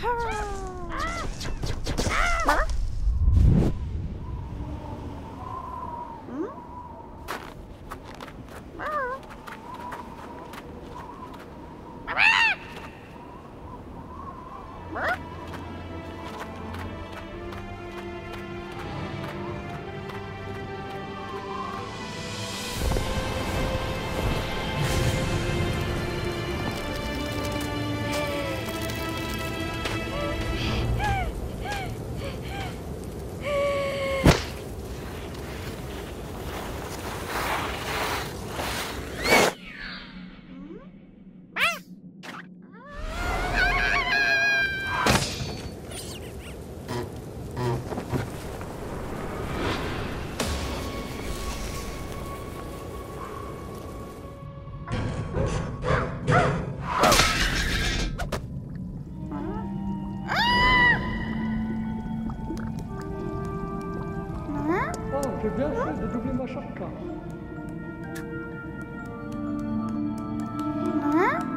Hurrah! wiesz, do drugiego szopka. Hmm?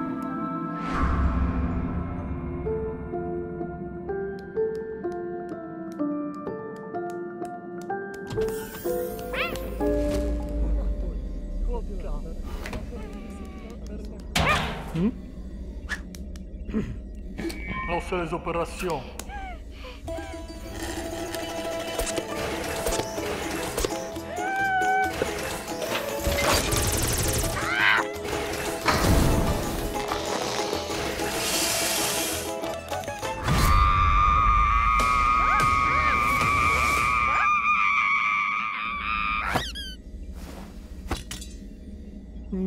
as operações.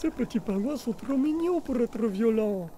Ces petits pingouins sont trop mignons pour être violents.